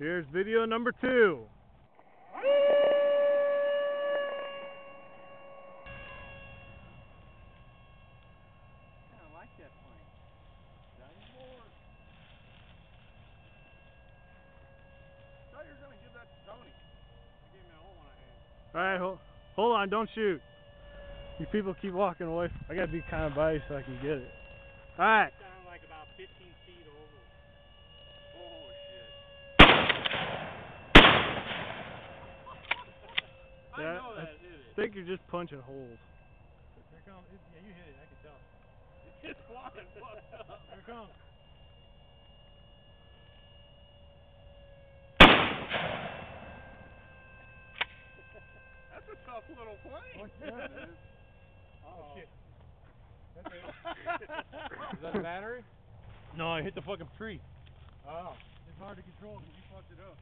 Here's video number two. I like that plane. Thought you were gonna give that to Tony. I gave him a hole in my hand. Alright, ho- hold on, don't shoot. You people keep walking away. I gotta be kind of you so I can get it. Alright. Down like about 15 feet over. Oh shit. I know that, did I think you're just punching holes. Here comes. Yeah, you hit it. I can tell. It's flying fucked up. Here comes. That's a tough little plane. What's that? It is. Oh, oh shit. Is that a battery? No, I hit the fucking tree. Oh, it's hard to control. You fucked it up.